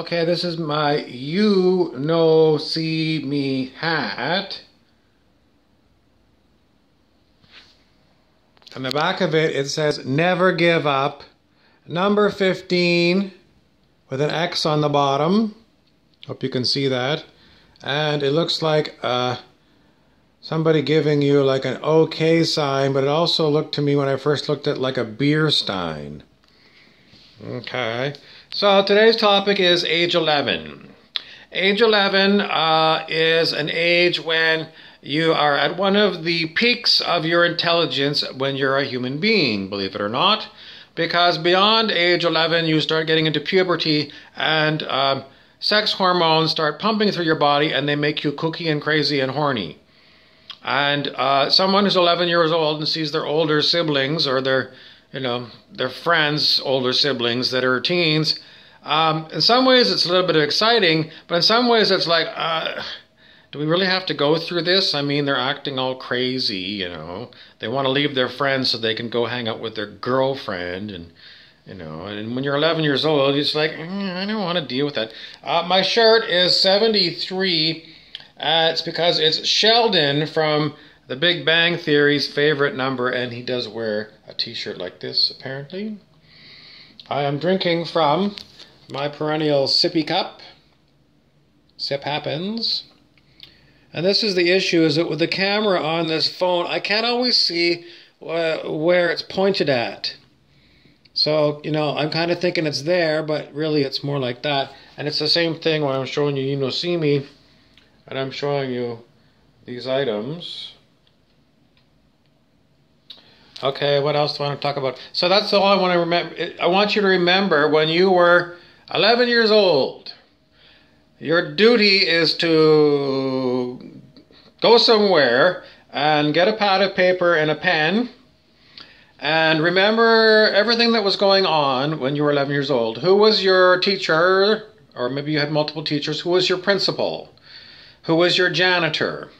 Okay, this is my You No See Me hat. On the back of it, it says Never Give Up. Number 15 with an X on the bottom. Hope you can see that. And it looks like uh, somebody giving you like an OK sign, but it also looked to me when I first looked at like a beer stein. Okay. So today's topic is age 11. Age 11 uh, is an age when you are at one of the peaks of your intelligence when you're a human being, believe it or not. Because beyond age 11, you start getting into puberty and um, sex hormones start pumping through your body and they make you kooky and crazy and horny. And uh, someone who's 11 years old and sees their older siblings or their you know, their friends, older siblings that are teens. Um, in some ways, it's a little bit exciting, but in some ways, it's like, uh, do we really have to go through this? I mean, they're acting all crazy, you know. They want to leave their friends so they can go hang out with their girlfriend, and you know. And when you're 11 years old, it's like, mm, I don't want to deal with that. Uh, my shirt is 73. Uh, it's because it's Sheldon from the Big Bang Theory's favorite number, and he does wear a t shirt like this, apparently. I am drinking from my perennial sippy cup. Sip happens. And this is the issue is that with the camera on this phone, I can't always see uh, where it's pointed at. So, you know, I'm kind of thinking it's there, but really it's more like that. And it's the same thing when I'm showing you You Know See Me, and I'm showing you these items. Okay, what else do I want to talk about? So that's all I want to remember. I want you to remember when you were 11 years old, your duty is to go somewhere and get a pad of paper and a pen and remember everything that was going on when you were 11 years old. Who was your teacher? Or maybe you had multiple teachers. Who was your principal? Who was your janitor?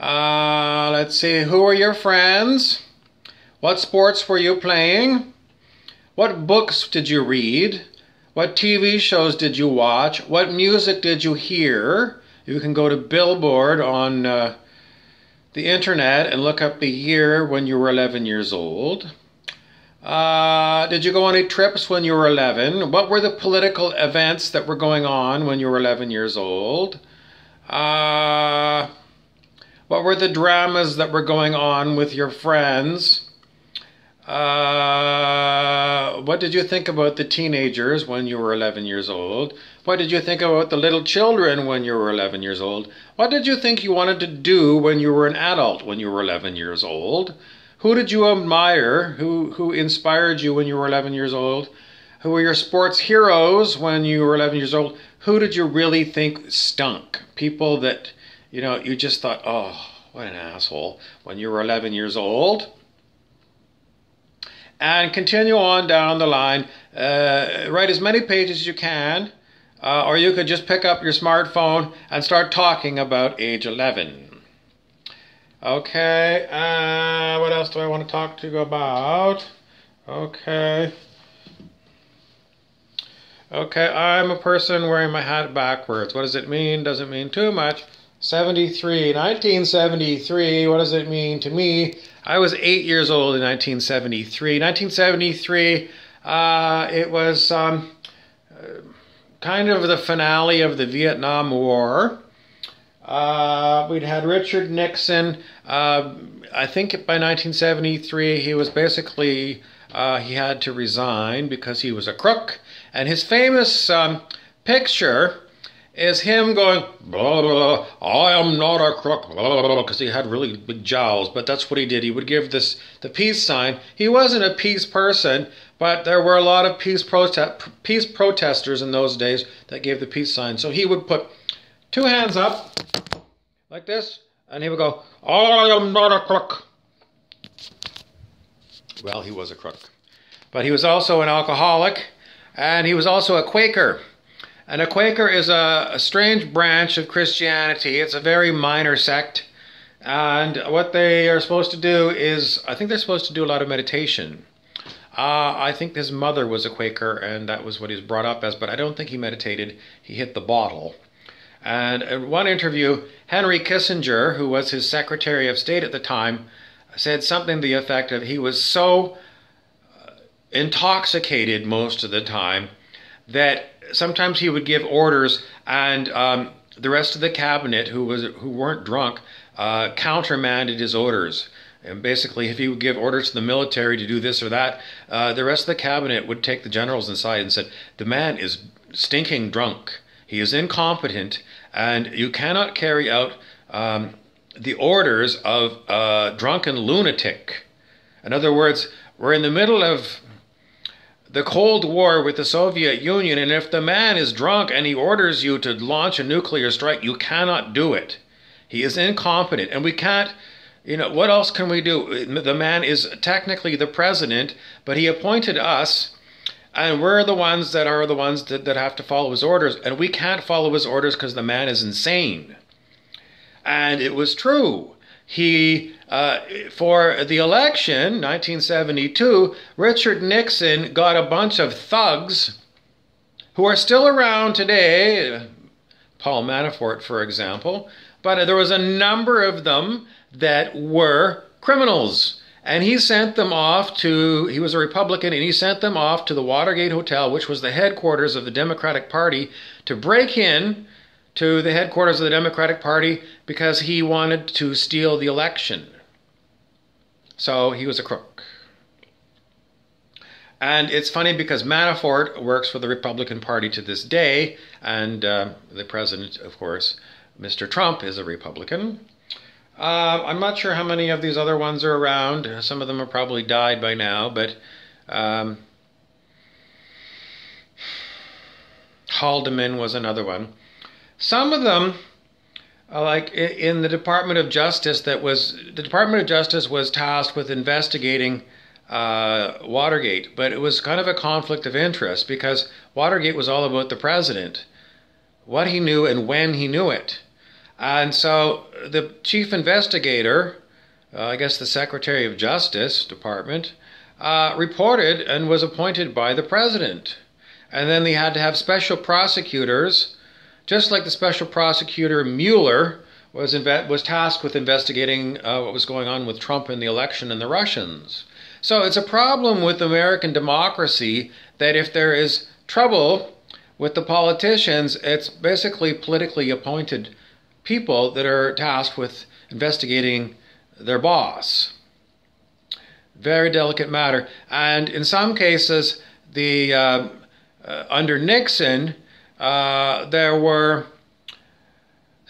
Uh, let's see. Who were your friends? What sports were you playing? What books did you read? What TV shows did you watch? What music did you hear? You can go to Billboard on uh, the internet and look up the year when you were 11 years old. Uh, did you go on any trips when you were 11? What were the political events that were going on when you were 11 years old? Uh, what were the dramas that were going on with your friends? Uh, what did you think about the teenagers when you were 11 years old? What did you think about the little children when you were 11 years old? What did you think you wanted to do when you were an adult when you were 11 years old? Who did you admire? Who, who inspired you when you were 11 years old? Who were your sports heroes when you were 11 years old? Who did you really think stunk? People that, you know, you just thought, oh, what an asshole when you were 11 years old? And continue on down the line. Uh, write as many pages as you can, uh, or you could just pick up your smartphone and start talking about age 11. Okay, uh, what else do I want to talk to you about? Okay. Okay, I'm a person wearing my hat backwards. What does it mean? Doesn't mean too much. 73, 1973, what does it mean to me? I was eight years old in 1973. 1973, uh, it was um, kind of the finale of the Vietnam War. Uh, we'd had Richard Nixon. Uh, I think by 1973, he was basically, uh, he had to resign because he was a crook. And his famous um, picture is him going, blah, blah, blah, I am not a crook, because he had really big jowls, but that's what he did. He would give this the peace sign. He wasn't a peace person, but there were a lot of peace, prote- peace protesters in those days that gave the peace sign. So he would put two hands up, like this, and he would go, I am not a crook. Well, he was a crook. But he was also an alcoholic, and he was also a Quaker. And a Quaker is a, a, strange branch of Christianity. It's a very minor sect. And what they are supposed to do is, I think they're supposed to do a lot of meditation. Uh, I think his mother was a Quaker, and that was what he was brought up as, but I don't think he meditated. He hit the bottle. And in one interview, Henry Kissinger, who was his Secretary of State at the time, said something to the effect of he was so uh, intoxicated most of the time that sometimes he would give orders and um, the rest of the cabinet who was who weren't drunk uh, countermanded his orders and basically, if he would give orders to the military to do this or that, uh, the rest of the cabinet would take the generals inside and said, "The man is stinking drunk. He is incompetent, and you cannot carry out um, the orders of a drunken lunatic." In other words, we're in the middle of the Cold War with the Soviet Union, and if the man is drunk and he orders you to launch a nuclear strike, you cannot do it. He is incompetent, and we can't you know, what else can we do? The man is technically the president, but he appointed us, and we're the ones that are the ones that, that have to follow his orders, and we can't follow his orders because the man is insane. And it was true. He, uh, for the election, 1972, Richard Nixon got a bunch of thugs who are still around today, Paul Manafort, for example, but there was a number of them that were criminals. And he sent them off to, he was a Republican, and he sent them off to the Watergate Hotel, which was the headquarters of the Democratic Party, to break in to the headquarters of the Democratic Party because he wanted to steal the election. So he was a crook. And it's funny because Manafort works for the Republican Party to this day, and uh, the president, of course, Mr. Trump, is a Republican. Uh, I'm not sure how many of these other ones are around. Some of them have probably died by now, but um, Haldeman was another one. Some of them, uh, like in the Department of Justice, that was the Department of Justice was tasked with investigating uh, Watergate, but it was kind of a conflict of interest because Watergate was all about the president, what he knew and when he knew it. And so the chief investigator, uh, I guess the Secretary of Justice Department, uh, reported and was appointed by the president. And then they had to have special prosecutors, just like the special prosecutor Mueller was was tasked with investigating uh, what was going on with Trump and the election and the Russians. So it's a problem with American democracy that if there is trouble with the politicians, it's basically politically appointed people that are tasked with investigating their boss. Very delicate matter. And in some cases, the uh, uh, under Nixon, uh, there were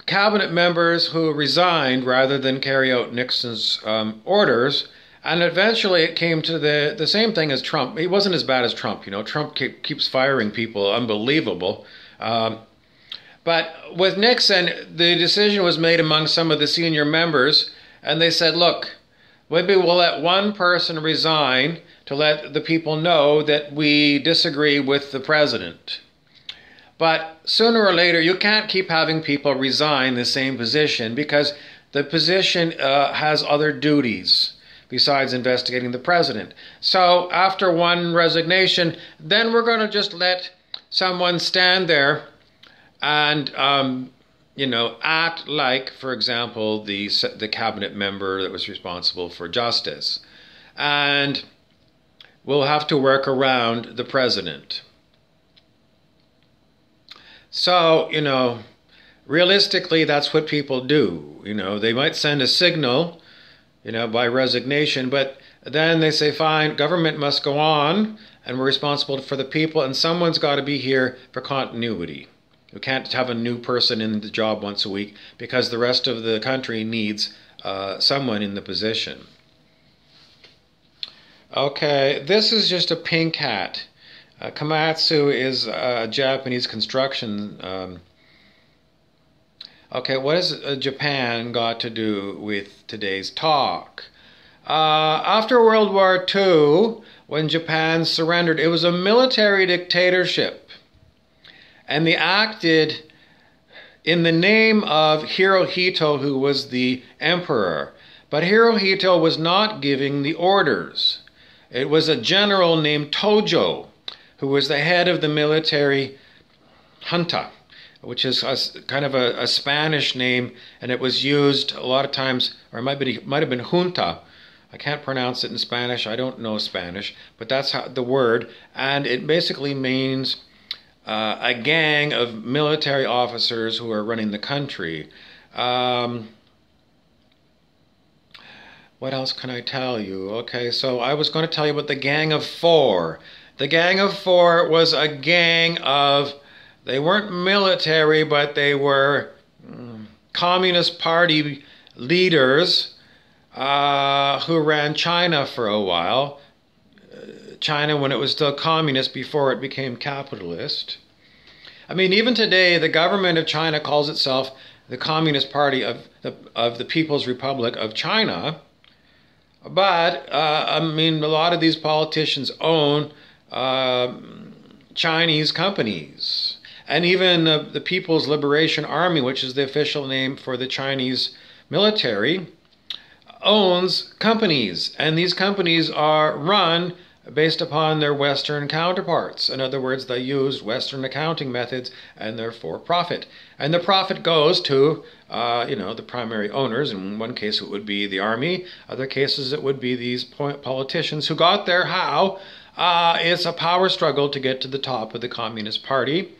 cabinet members who resigned rather than carry out Nixon's um, orders. And eventually it came to the, the same thing as Trump. He wasn't as bad as Trump. You know, Trump keep, keeps firing people, unbelievable. Um, but with Nixon, the decision was made among some of the senior members, and they said, look, maybe we'll let one person resign to let the people know that we disagree with the president. But sooner or later, you can't keep having people resign the same position because the position uh, has other duties besides investigating the president. So after one resignation, then we're going to just let someone stand there and um, you know act like, for example, the the cabinet member that was responsible for justice, and we'll have to work around the president. So you know, realistically, that's what people do. You know, they might send a signal, you know, by resignation, but then they say, fine, government must go on, and we're responsible for the people, and someone's got to be here for continuity. You can't have a new person in the job once a week because the rest of the country needs uh, someone in the position. Okay, this is just a pink hat. Uh, Komatsu is a Japanese construction. Um, okay, what has uh, Japan got to do with today's talk? Uh, after World War II, when Japan surrendered, it was a military dictatorship and they acted in the name of Hirohito, who was the emperor. But Hirohito was not giving the orders. It was a general named Tojo, who was the head of the military junta, which is a, kind of a, a, Spanish name, and it was used a lot of times, or it might, be, might have been junta. I can't pronounce it in Spanish. I don't know Spanish, but that's how, the word, and it basically means uh, a gang of military officers who are running the country. Um, what else can I tell you? Okay, so I was going to tell you about the Gang of Four. The Gang of Four was a gang of, they weren't military, but they were um, Communist Party leaders uh, who ran China for a while. China when it was still communist before it became capitalist. I mean, even today, the government of China calls itself the Communist Party of the, of the People's Republic of China. But, uh, I mean, a lot of these politicians own uh, Chinese companies. And even the People's Liberation Army, which is the official name for the Chinese military, owns companies. And these companies are run based upon their Western counterparts. In other words, they use Western accounting methods and they're for profit. And the profit goes to, uh, you know, the primary owners. In one case, it would be the army. Other cases, it would be these politicians who got there how? Uh, it's a power struggle to get to the top of the Communist Party.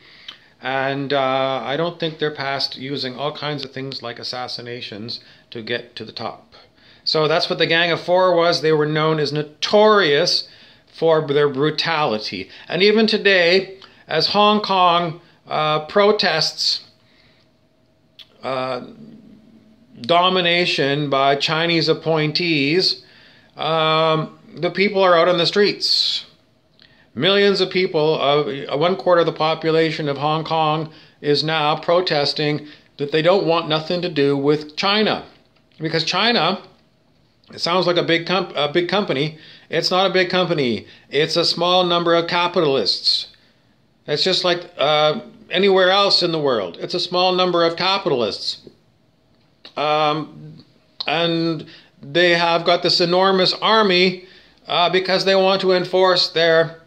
And uh, I don't think they're past using all kinds of things like assassinations to get to the top. So that's what the Gang of Four was. They were known as notorious for their brutality. And even today, as Hong Kong uh, protests uh, domination by Chinese appointees, um, the people are out on the streets. Millions of people, uh, one quarter of the population of Hong Kong, is now protesting that they don't want nothing to do with China. Because China, it sounds like a big, comp- a big company, it's not a big company. It's a small number of capitalists. It's just like uh, anywhere else in the world. It's a small number of capitalists. Um, and they have got this enormous army uh, because they want to enforce their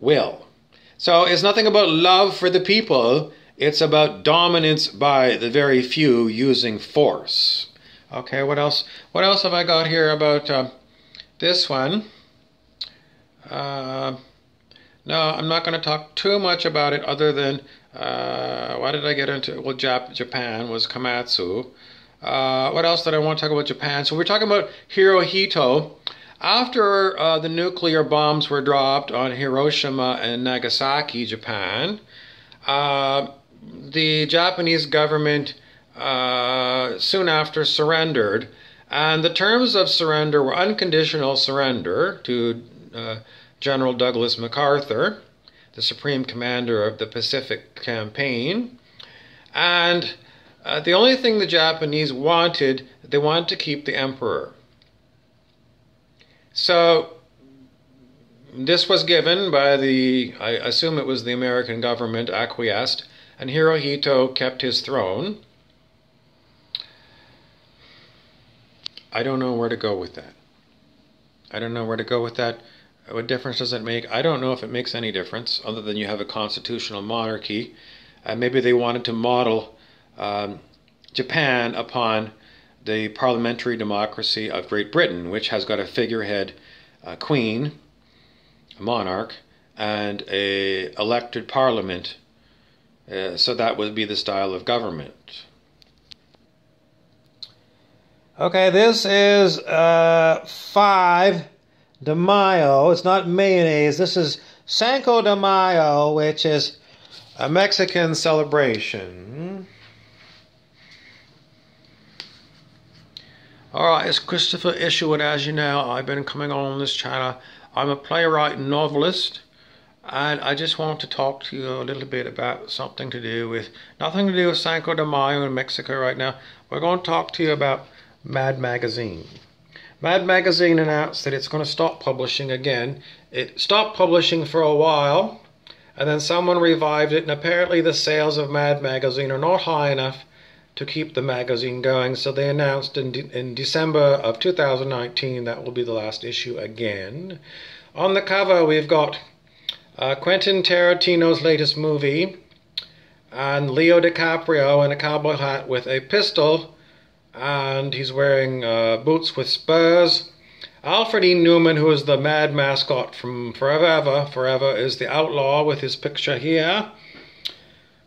will. So it's nothing about love for the people, it's about dominance by the very few using force. Okay, what else? What else have I got here about uh, this one, uh, no, I'm not going to talk too much about it other than uh, why did I get into well Jap- Japan was Komatsu. Uh, what else did I want to talk about Japan? So we're talking about Hirohito. After uh, the nuclear bombs were dropped on Hiroshima and Nagasaki, Japan, uh, the Japanese government uh, soon after surrendered and the terms of surrender were unconditional surrender to uh, General Douglas MacArthur, the Supreme Commander of the Pacific Campaign. And uh, the only thing the Japanese wanted, they wanted to keep the emperor. So this was given by the, I assume it was the American government, acquiesced, and Hirohito kept his throne. I don't know where to go with that. I don't know where to go with that. What difference does it make? I don't know if it makes any difference, other than you have a constitutional monarchy. Uh, maybe they wanted to model um, Japan upon the parliamentary democracy of Great Britain, which has got a figurehead a queen, a monarch, and a elected parliament. Uh, so that would be the style of government. Okay, this is uh, 5 de Mayo. It's not mayonnaise. This is Cinco de Mayo, which is a Mexican celebration. Alright, it's Christopher Isherwood, as you know. I've been coming on this channel. I'm a playwright and novelist, and I just want to talk to you a little bit about something to do with, nothing to do with Cinco de Mayo in Mexico right now. We're going to talk to you about Mad Magazine. Mad Magazine announced that it's going to stop publishing again. It stopped publishing for a while, and then someone revived it, and apparently the sales of Mad Magazine are not high enough to keep the magazine going. So they announced in, de- in December of 2019 that will be the last issue again. On the cover, we've got uh, Quentin Tarantino's latest movie and Leo DiCaprio in a cowboy hat with a pistol, and he's wearing uh, boots with spurs. Alfred E. Neuman, who is the mad mascot from Forever Ever, Forever is the outlaw with his picture here.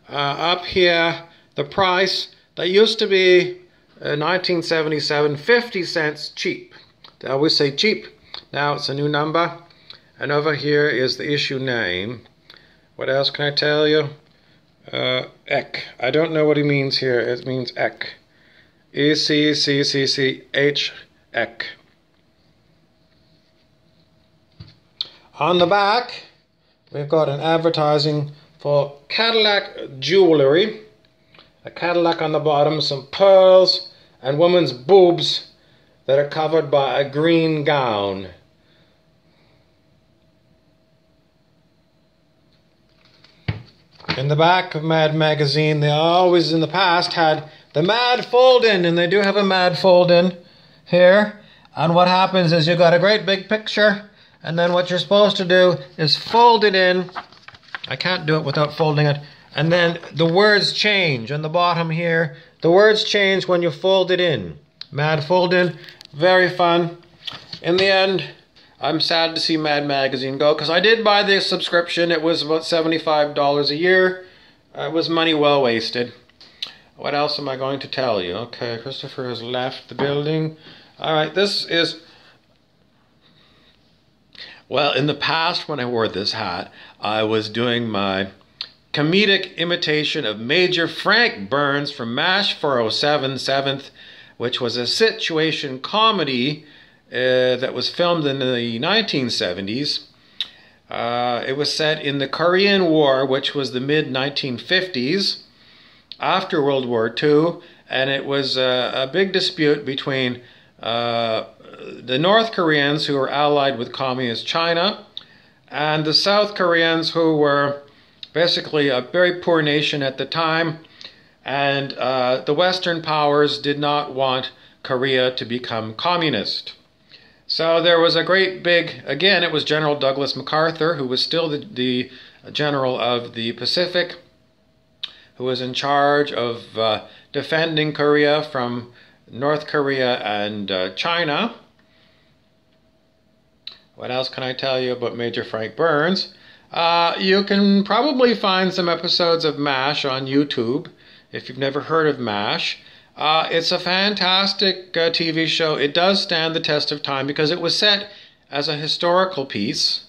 Uh, up here, the price that used to be uh, 1977, 50 cents cheap. They always say cheap. Now it's a new number. And over here is the issue name. What else can I tell you? Uh, Eck. I don't know what he means here. It means Eck. E C C C C H Eck. On the back, we've got an advertising for Cadillac Jewelry. A Cadillac on the bottom, some pearls, and woman's boobs that are covered by a green gown. In the back of Mad Magazine, they always in the past had the Mad Fold In, and they do have a Mad Fold In here. And what happens is you got a great big picture, and then what you're supposed to do is fold it in. I can't do it without folding it. And then the words change on the bottom here. The words change when you fold it in. Mad Fold In, very fun. In the end, I'm sad to see Mad Magazine go because I did buy the subscription. It was about $75 a year. Uh, it was money well wasted. What else am I going to tell you? Okay, Christopher has left the building. All right, this is. Well, in the past, when I wore this hat, I was doing my comedic imitation of Major Frank Burns from MASH 407 7th, which was a situation comedy uh, that was filmed in the 1970s. Uh, it was set in the Korean War, which was the mid 1950s, after World War II, and it was a, big dispute between uh, the North Koreans, who were allied with Communist China, and the South Koreans, who were basically a very poor nation at the time, and uh, the Western powers did not want Korea to become communist. So there was a great big, again, it was General Douglas MacArthur, who was still the, the general of the Pacific, who was in charge of uh, defending Korea from North Korea and uh, China. What else can I tell you about Major Frank Burns? Uh, you can probably find some episodes of MASH on YouTube if you've never heard of MASH. Uh, it's a fantastic uh, TV show. It does stand the test of time because it was set as a historical piece,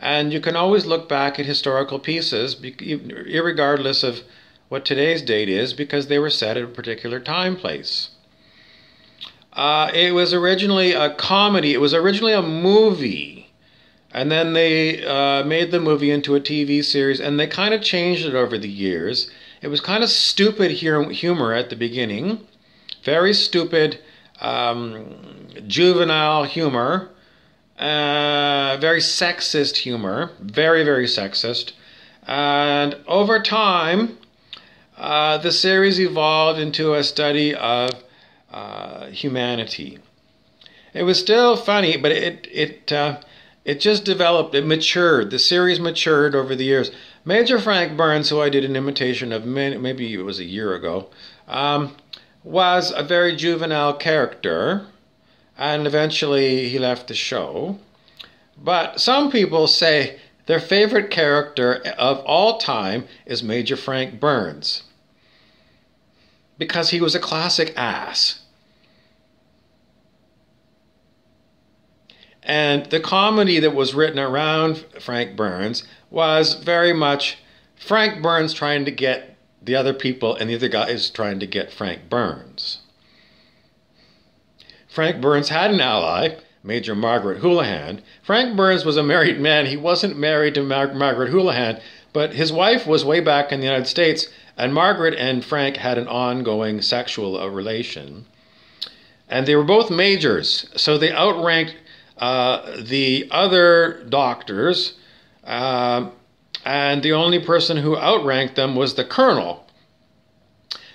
and you can always look back at historical pieces, regardless of what today's date is, because they were set at a particular time place. Uh, it was originally a comedy. It was originally a movie, and then they uh, made the movie into a TV series, and they kind of changed it over the years. It was kind of stupid humor at the beginning, very stupid, um, juvenile humor, uh, very sexist humor, very, very sexist. And over time, uh, the series evolved into a study of uh, humanity. It was still funny, but it it uh, it just developed. It matured. The series matured over the years. Major Frank Burns, who I did an imitation of maybe it was a year ago, um, was a very juvenile character, and eventually he left the show. But some people say their favorite character of all time is Major Frank Burns because he was a classic ass. And the comedy that was written around Frank Burns was very much Frank Burns trying to get the other people, and the other guy is trying to get Frank Burns. Frank Burns had an ally, Major Margaret Houlihan. Frank Burns was a married man. He wasn't married to Mar- Margaret Houlihan, but his wife was way back in the United States, and Margaret and Frank had an ongoing sexual uh, relation. And they were both majors, so they outranked uh, the other doctors uh, and the only person who outranked them was the colonel.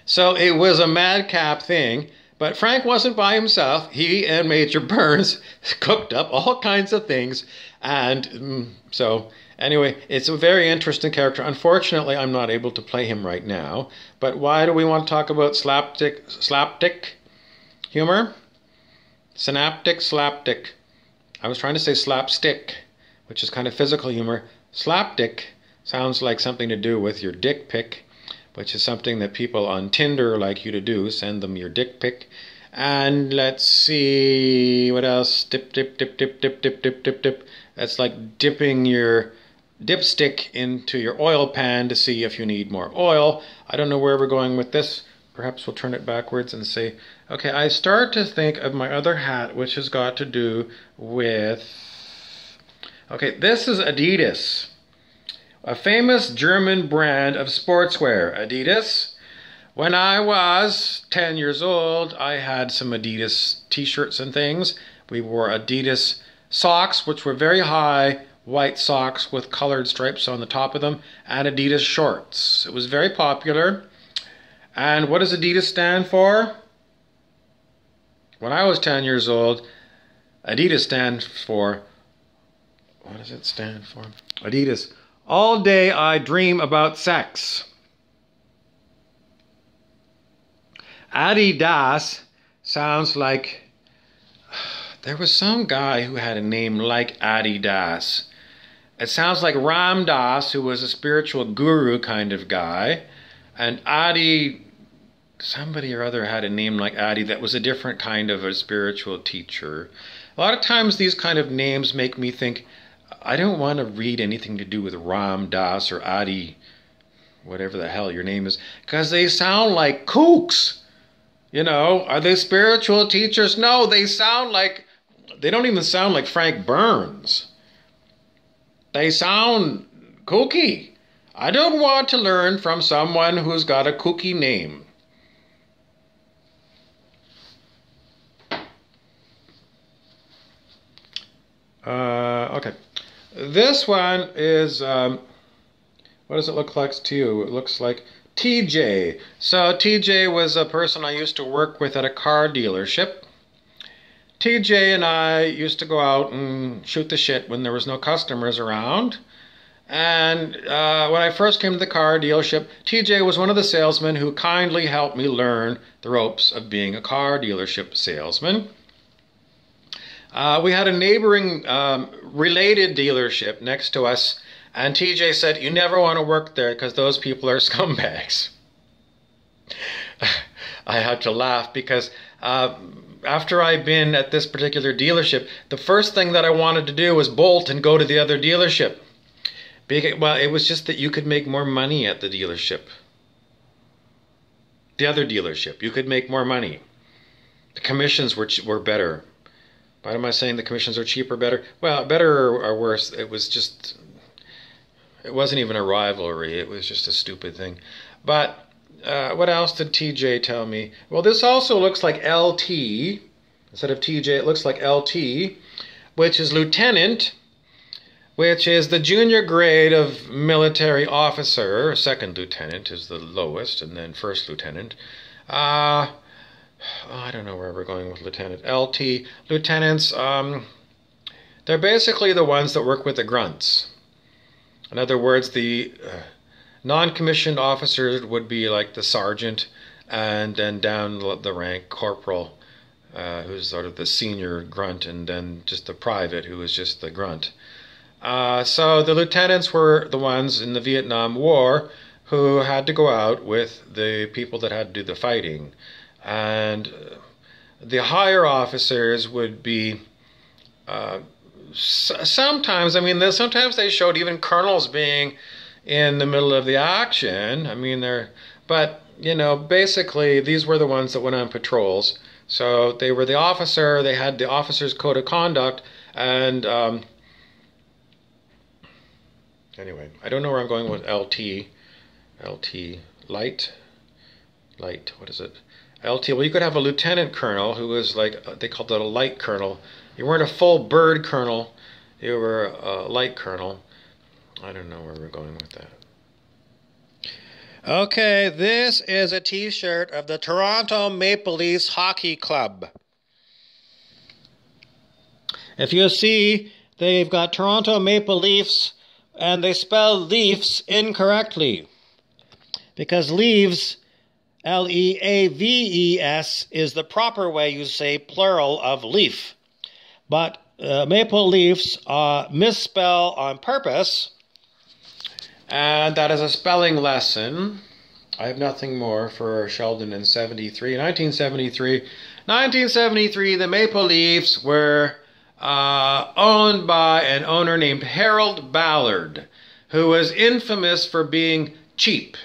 So it was a madcap thing. But Frank wasn't by himself. He and Major Burns cooked up all kinds of things. And mm, so, anyway, it's a very interesting character. Unfortunately, I'm not able to play him right now. But why do we want to talk about slapstick, slapstick humor? Synaptic, slapstick. I was trying to say slapstick, which is kind of physical humor. Slapstick sounds like something to do with your dick pic which is something that people on Tinder like you to do. Send them your dick pic. And let's see what else. Dip, dip, dip, dip, dip, dip, dip, dip, dip. That's like dipping your dipstick into your oil pan to see if you need more oil. I don't know where we're going with this. Perhaps we'll turn it backwards and say, okay, I start to think of my other hat, which has got to do with. Okay, this is Adidas a famous German brand of sportswear, Adidas. When I was 10 years old, I had some Adidas t shirts and things. We wore Adidas socks, which were very high white socks with colored stripes on the top of them, and Adidas shorts. It was very popular. And what does Adidas stand for? When I was 10 years old, Adidas stands for. What does it stand for? Adidas all day I dream about sex. Adidas sounds like there was some guy who had a name like Adidas. It sounds like Ram Dass, who was a spiritual guru kind of guy, and Adi, somebody or other had a name like Adi that was a different kind of a spiritual teacher. A lot of times these kind of names make me think, I don't want to read anything to do with Ram Dass or Adi, whatever the hell your name is, because they sound like kooks. You know, are they spiritual teachers? No, they sound like, they don't even sound like Frank Burns. They sound kooky. I don't want to learn from someone who's got a kooky name. Uh, okay. This one is, um, what does it look like to you? It looks like TJ. So TJ was a person I used to work with at a car dealership. TJ and I used to go out and shoot the shit when there was no customers around. And uh, when I first came to the car dealership, TJ was one of the salesmen who kindly helped me learn the ropes of being a car dealership salesman. Uh, we had a neighboring um, related dealership next to us, and TJ said, You never want to work there because those people are scumbags. I had to laugh because uh, after I'd been at this particular dealership, the first thing that I wanted to do was bolt and go to the other dealership. Well, it was just that you could make more money at the dealership. The other dealership, you could make more money. The commissions were were better. Why am I saying the commissions are cheaper, better? Well, better or worse, it was just, it wasn't even a rivalry. It was just a stupid thing. But uh, what else did TJ tell me? Well, this also looks like LT. Instead of TJ, it looks like LT, which is lieutenant, which is the junior grade of military officer. Second lieutenant is the lowest, and then first lieutenant. Uh, I don't know where we're going with Lieutenant. LT. Lieutenants, um, they're basically the ones that work with the grunts. In other words, the uh, non commissioned officers would be like the sergeant, and then down the rank, corporal, uh, who's sort of the senior grunt, and then just the private, who is just the grunt. Uh, so the lieutenants were the ones in the Vietnam War who had to go out with the people that had to do the fighting. And the higher officers would be uh, sometimes i mean sometimes they showed even colonels being in the middle of the action. I mean they're but you know basically these were the ones that went on patrols. So they were the officer they had the officer's code of conduct and um, anyway i don't know where i'm going with lt lt light light what is it LT. Well, you could have a lieutenant colonel who was like uh, they called it a light colonel. You weren't a full bird colonel. You were a light colonel. I don't know where we're going with that. Okay, this is a t shirt of the Toronto Maple Leafs Hockey Club. If you see, they've got Toronto Maple Leafs and they spell leaves incorrectly because leaves, L E A V E S, is the proper way you say plural of leaf. But uh, Maple leaves uh, misspell on purpose and that is a spelling lesson. I have nothing more for Sheldon in 73. 1973. 1973, the Maple leaves were uh, owned by an owner named Harold Ballard, who was infamous for being cheap.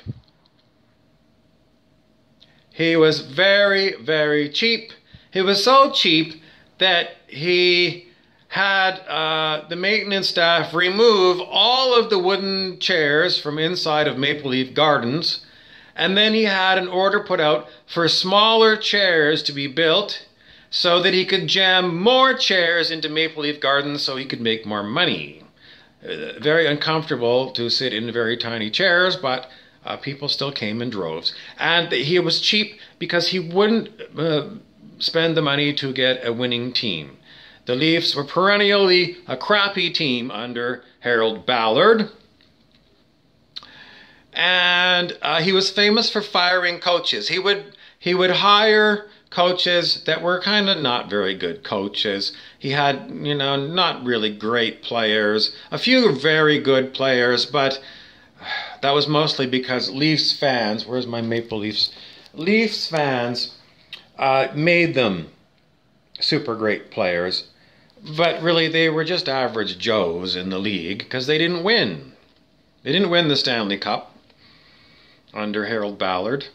He was very, very cheap. He was so cheap that he had uh, the maintenance staff remove all of the wooden chairs from inside of Maple Leaf Gardens, and then he had an order put out for smaller chairs to be built so that he could jam more chairs into Maple Leaf Gardens so he could make more money. Uh, very uncomfortable to sit in very tiny chairs, but uh, people still came in droves. And he was cheap because he wouldn't uh, spend the money to get a winning team. The Leafs were perennially a crappy team under Harold Ballard. And uh, he was famous for firing coaches. He would he would hire coaches that were kind of not very good coaches. He had, you know, not really great players, a few very good players, but that was mostly because Leafs fans, where's my Maple Leafs? Leafs fans uh, made them super great players. But really, they were just average Joes in the league because they didn't win. They didn't win the Stanley Cup under Harold Ballard.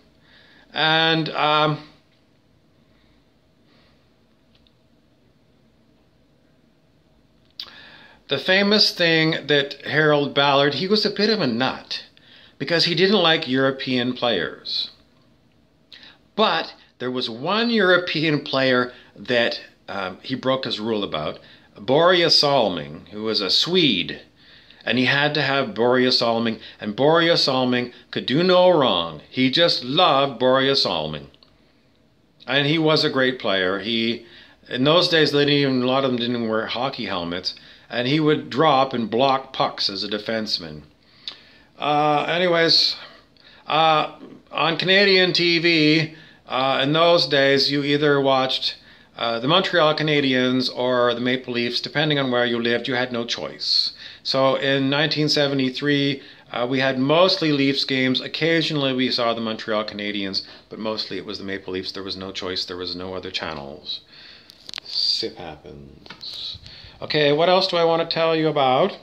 And um, the famous thing that Harold Ballard, he was a bit of a nut because he didn't like European players. But there was one European player that um, he broke his rule about. Börje Salming, who was a Swede, and he had to have Börje Salming, and Börje Salming could do no wrong. He just loved Börje Salming. And he was a great player. He, in those days, they didn't even, a lot of them didn't wear hockey helmets, and he would drop and block pucks as a defenseman. Uh, anyways, uh, on Canadian TV, uh, in those days, you either watched uh, the Montreal Canadiens or the Maple Leafs, depending on where you lived, you had no choice. So in 1973, uh, we had mostly Leafs games. Occasionally we saw the Montreal Canadiens, but mostly it was the Maple Leafs. There was no choice, there was no other channels. Sip happens. Okay, what else do I want to tell you about?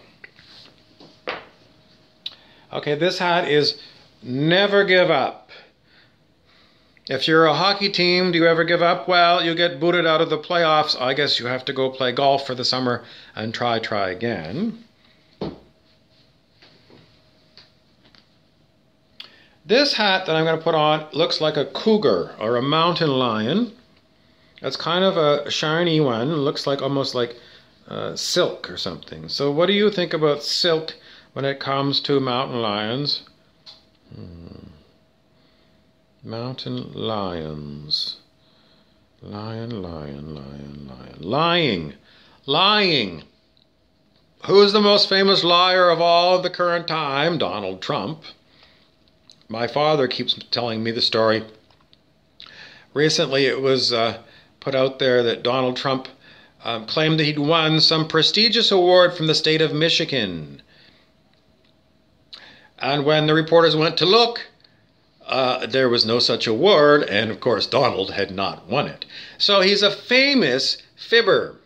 Okay, this hat is never give up. If you're a hockey team, do you ever give up? Well, you get booted out of the playoffs. I guess you have to go play golf for the summer and try, try again. This hat that I'm going to put on looks like a cougar or a mountain lion. It's kind of a shiny one. It looks like almost like uh, silk or something. So what do you think about silk when it comes to mountain lions? Hmm. Mountain lions. Lion, lion, lion, lion. Lying. Lying. Who is the most famous liar of all of the current time? Donald Trump. My father keeps telling me the story. Recently, it was uh, put out there that Donald Trump um, claimed that he'd won some prestigious award from the state of Michigan. And when the reporters went to look, uh, there was no such award, and of course, Donald had not won it. So he's a famous fibber.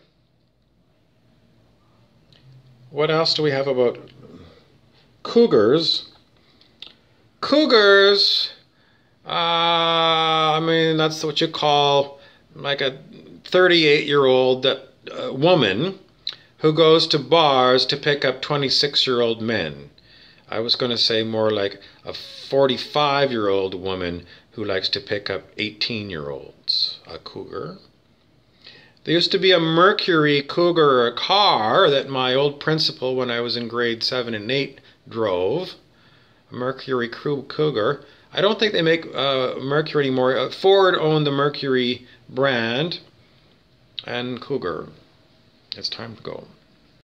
What else do we have about cougars? Cougars, uh, I mean, that's what you call like a 38 year old uh, woman who goes to bars to pick up 26 year old men. I was going to say more like a 45 year old woman who likes to pick up 18 year olds, a cougar. There used to be a Mercury Cougar car that my old principal, when I was in grade 7 and 8, drove. Mercury Cougar. I don't think they make uh, Mercury anymore. Uh, Ford owned the Mercury brand and Cougar. It's time to go.